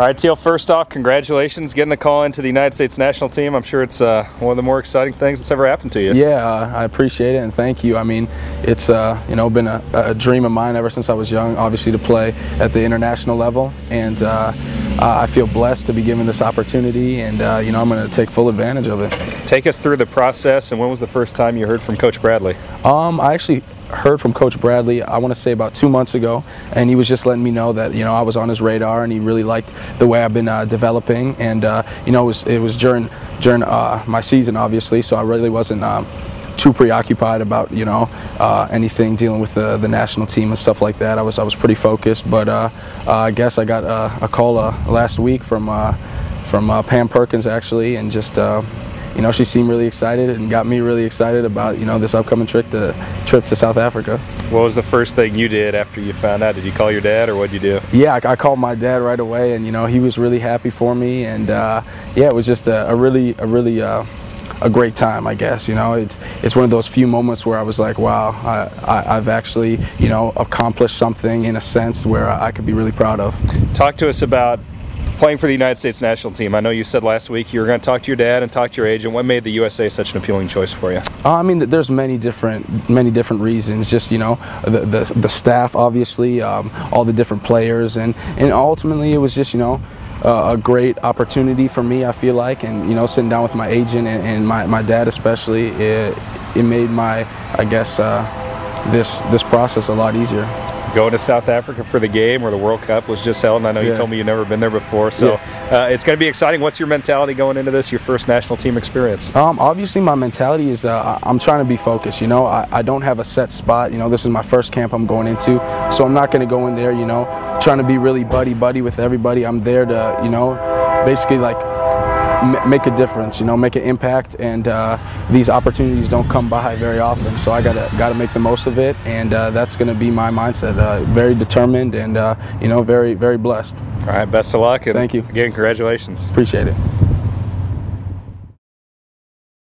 All right, Teal, first off, congratulations getting the call into the United States national team. I'm sure it's uh, one of the more exciting things that's ever happened to you. Yeah, uh, I appreciate it and thank you. I mean, it's uh, you know been a, a, dream of mine ever since I was young, obviously to play at the international level, and uh, I feel blessed to be given this opportunity, and uh, you know I'm going to take full advantage of it. Take us through the process, and when was the first time you heard from Coach Bradley? Um, I actually heard from Coach Bradley, I want to say about two months ago, and he was just letting me know that you know I was on his radar, and he really liked the way I've been uh, developing, and uh, you know it was it was during during uh, my season, obviously, so I really wasn't. Um, too preoccupied about you know uh, anything dealing with the, the national team and stuff like that. I was I was pretty focused, but uh, uh, I guess I got a call last week from from Pam Perkins actually, and just you know, she seemed really excited and got me really excited about, you know, this upcoming trip to trip to South Africa. What was the first thing you did after you found out? Did you call your dad or what'd you do? Yeah, I, I called my dad right away and, you know, he was really happy for me and, uh, yeah, it was just a, a really, a really, uh, a great time, I guess. You know, it's it's one of those few moments where I was like, wow, I, I, have actually, you know, accomplished something in a sense where I could be really proud of. Talk to us about playing for the United States national team. I know you said last week you were going to talk to your dad and talk to your agent. What made the USA such an appealing choice for you? Uh, I mean, there's many different many different reasons. Just you know, the the, the staff, obviously, um, all the different players, and and ultimately it was just you know. Uh, a great opportunity for me, I feel like, and you know, sitting down with my agent and, and my, my dad especially, it, it made my, I guess, uh, this this process a lot easier going to South Africa for the game where the World Cup was just held. And I know yeah. you told me you've never been there before, so yeah. uh, it's going to be exciting. What's your mentality going into this, your first national team experience? Um, obviously, my mentality is uh, I'm trying to be focused. You know, I, I, don't have a set spot. You know, this is my first camp I'm going into, so I'm not going to go in there. You know, trying to be really buddy buddy with everybody. I'm there to, you know, basically like make a difference, you know, make an impact. And uh, these opportunities don't come by very often, so I gotta gotta make the most of it, and uh, that's gonna be my mindset. Uh, very determined, and uh, you know, very very blessed. All right, best of luck. And Thank you. Again, congratulations. Appreciate it.